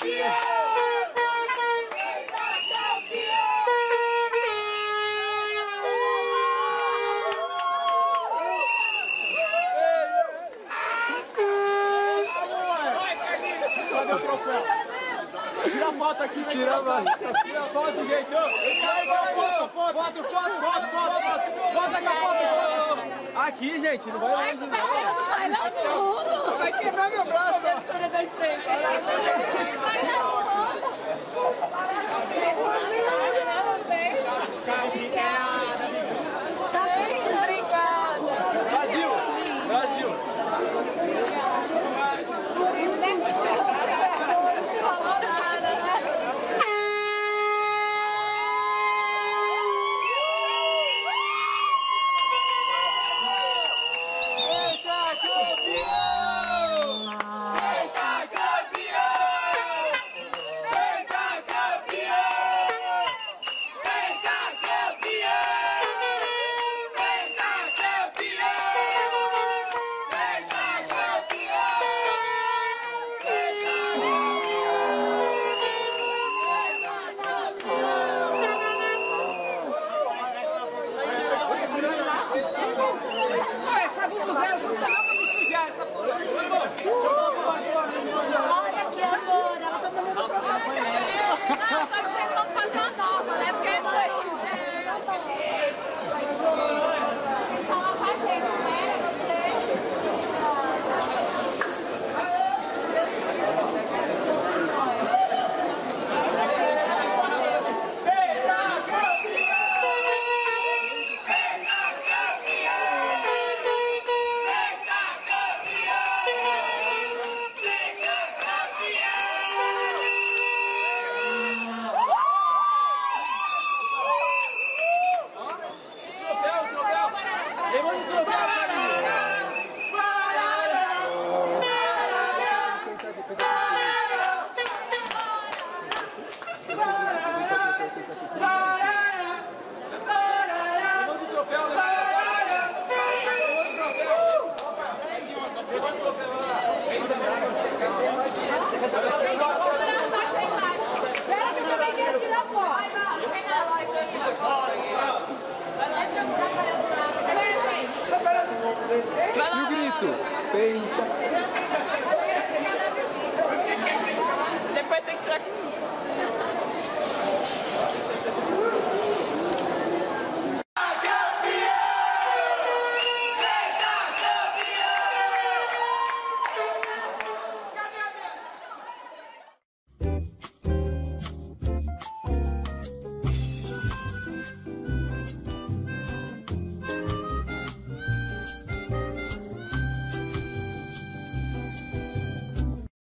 Tira foto aqui, vai Tira a foto. Tira foto, gente. Ô, foto, foto, foto, foto, foto. Bota aqui a foto, foto. Aqui, gente, não vai longe não. Vai lá no mundo. Vai quebrar meu Cristo. Peita.